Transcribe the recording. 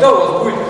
тогда у вас будет